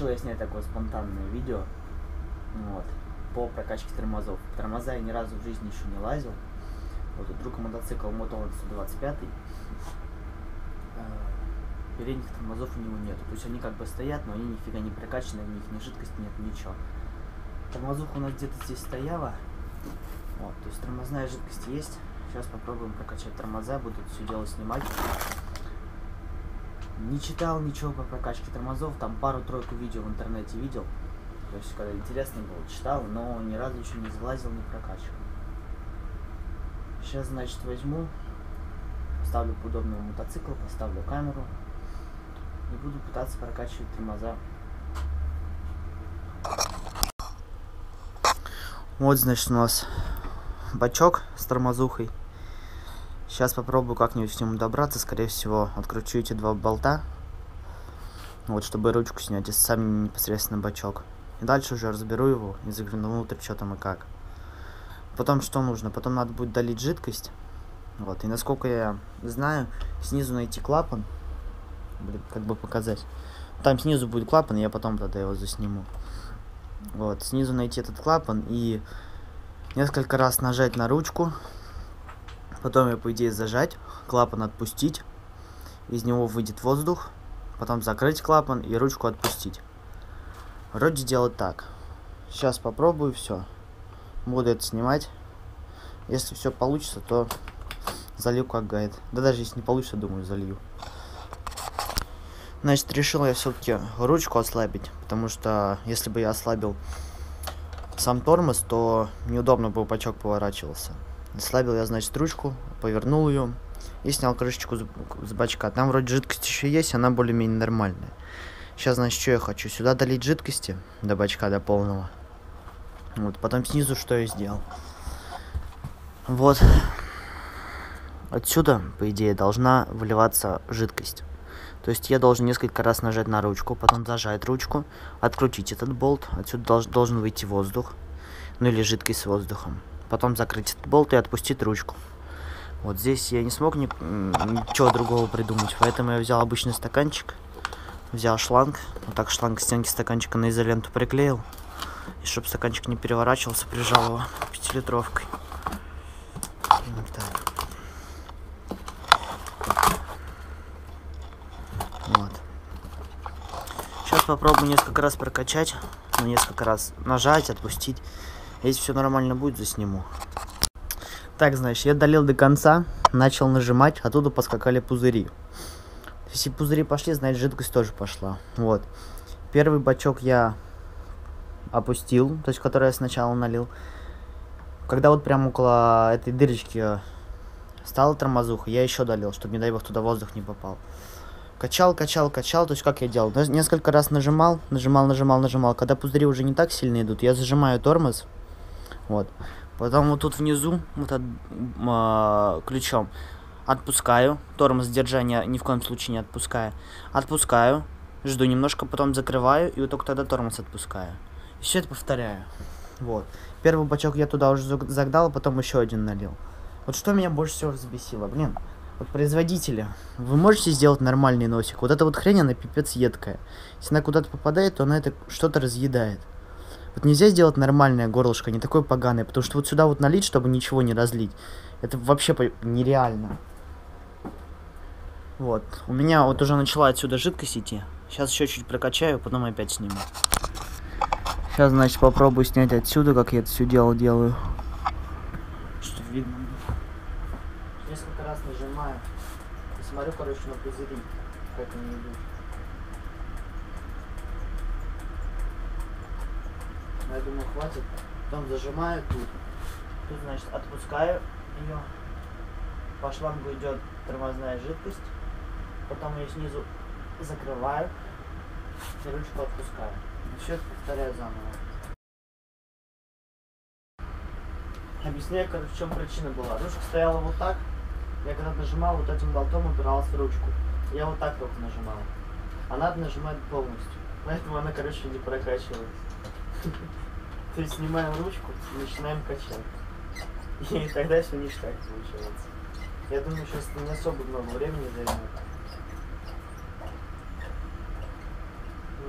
решил я снять такое спонтанное видео вот, по прокачке тормозов. Тормоза я ни разу в жизни еще не лазил. Вот у друга мотоцикл Motoland 125. Передних тормозов у него нет. То есть они как бы стоят, но они нифига не прокачаны, у них ни жидкости нет, ничего. Тормозуха у нас где-то здесь стояла. Вот, то есть тормозная жидкость есть. Сейчас попробуем прокачать тормоза, буду все дело снимать. Не читал ничего по прокачке тормозов, там пару-тройку видео в интернете видел. То есть, когда интересно было, читал, но ни разу еще не залазил, не прокачивал. Сейчас, значит, возьму, поставлю удобного мотоцикла, поставлю камеру и буду пытаться прокачивать тормоза. Вот, значит, у нас бачок с тормозухой. Сейчас попробую как-нибудь к нему добраться. Скорее всего, откручу эти два болта. Вот, чтобы ручку снять и сам непосредственно бачок. И дальше уже разберу его и загляну внутрь, что там и как. Потом что нужно? Потом надо будет долить жидкость. Вот, и насколько я знаю, снизу найти клапан. Блин, как бы показать. Там снизу будет клапан, я потом тогда его засниму. Вот, снизу найти этот клапан и несколько раз нажать на ручку. Потом я, по идее, зажать, клапан отпустить. Из него выйдет воздух. Потом закрыть клапан и ручку отпустить. Вроде делать так. Сейчас попробую все. Буду это снимать. Если все получится, то залью как гайд. Да даже если не получится, думаю, залью. Значит, решил я все-таки ручку ослабить, потому что если бы я ослабил сам тормоз, то неудобно бы бачок поворачивался. Ослабил я, значит, ручку, повернул ее и снял крышечку с, бачка. Там вроде жидкость еще есть, она более-менее нормальная. Сейчас, значит, что я хочу? Сюда долить жидкости до бачка, до полного. Вот, потом снизу что я сделал. Вот. Отсюда, по идее, должна выливаться жидкость. То есть я должен несколько раз нажать на ручку, потом зажать ручку, открутить этот болт. Отсюда долж, должен выйти воздух, ну или жидкость с воздухом. Потом закрыть этот болт и отпустить ручку. Вот здесь я не смог ни, ничего другого придумать, поэтому я взял обычный стаканчик, взял шланг, вот так шланг к стенке стаканчика на изоленту приклеил. И чтобы стаканчик не переворачивался, прижал его пятилитровкой. Вот. Сейчас попробую несколько раз прокачать. Ну, несколько раз нажать, отпустить. Если все нормально будет, засниму. Так, значит, я долил до конца, начал нажимать, оттуда поскакали пузыри. Если пузыри пошли, значит жидкость тоже пошла. Вот. Первый бачок я опустил, то есть который я сначала налил. Когда вот прям около этой дырочки стала тормозуха, я еще долил, чтобы, не дай бог, туда воздух не попал. Качал, качал, качал. То есть как я делал? Несколько раз нажимал, нажимал, нажимал, нажимал. Когда пузыри уже не так сильно идут, я зажимаю тормоз. Вот. Потом вот тут внизу, вот от, э, ключом, отпускаю. Тормоз держания ни в коем случае не отпускаю. Отпускаю, жду немножко, потом закрываю, и вот только тогда тормоз отпускаю. И все это повторяю. Вот. Первый бачок я туда уже загнал, потом еще один налил. Вот что меня больше всего взбесило, блин. Вот производители, вы можете сделать нормальный носик? Вот эта вот хрень, она пипец едкая. Если она куда-то попадает, то она это что-то разъедает. Вот нельзя сделать нормальное горлышко, не такое поганое, потому что вот сюда вот налить, чтобы ничего не разлить, это вообще нереально. Вот, у меня вот уже начала отсюда жидкость идти. Сейчас еще чуть прокачаю, потом опять сниму. Сейчас, значит, попробую снять отсюда, как я это все дело делаю. Что видно несколько раз нажимаю и смотрю, короче, на пузыри, как они идут. Я думаю, хватит. Потом зажимаю тут. Тут, значит, отпускаю ее. По шлангу идет тормозная жидкость. Потом ее снизу закрываю и ручку отпускаю. Все повторяю заново. Объясняю, как, в чем причина была. Ручка стояла вот так, я когда нажимал, вот этим болтом упиралась в ручку. Я вот так только нажимал. А надо нажимать полностью. Поэтому она, короче, не прокачивается. То есть снимаем ручку и начинаем качать. И тогда все ништяк получается. Я думаю, сейчас не особо много времени займет.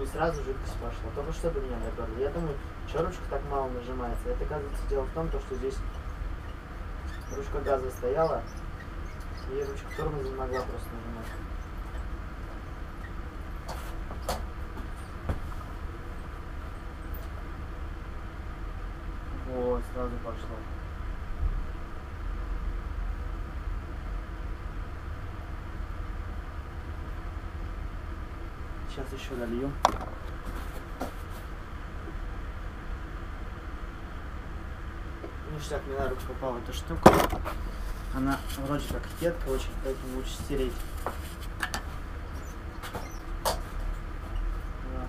и сразу жидкость пошла. Только что до меня доперли. Я думаю, что ручка так мало нажимается. Это, оказывается, дело в том, то, что здесь ручка газа стояла, и ручка тормоза не могла просто нажимать. Вот, сразу пошло. Сейчас еще долью. Ништяк, мне на руку попала эта штука. Она вроде как едкая очень, поэтому лучше стереть. Да.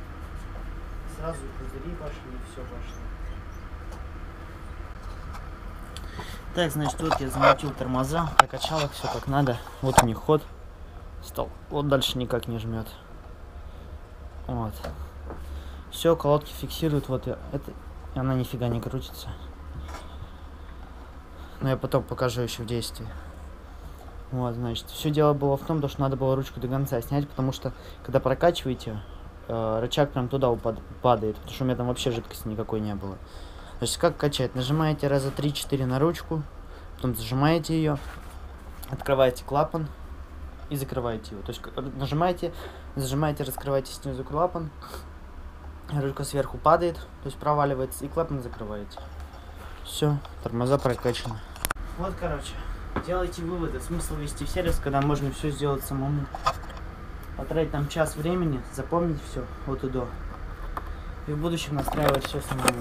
Сразу пузыри пошли, все пошло. Так, значит, вот я замутил тормоза, прокачал их все как надо. Вот у них ход. Стал. Вот дальше никак не жмет. Вот. Все, колодки фиксируют. Вот это. и Она нифига не крутится. Но я потом покажу еще в действии. Вот, значит, все дело было в том, то, что надо было ручку до конца снять, потому что, когда прокачиваете, э, рычаг прям туда падает, потому что у меня там вообще жидкости никакой не было. Значит, как качать? Нажимаете раза 3-4 на ручку, потом зажимаете ее, открываете клапан и закрываете его. То есть к- нажимаете, зажимаете, раскрываете снизу клапан, ручка сверху падает, то есть проваливается, и клапан закрываете. Все, тормоза прокачаны. Вот, короче, делайте выводы. Смысл вести в сервис, когда можно все сделать самому. Потратить там час времени, запомнить все от и до. И в будущем настраивать все самому.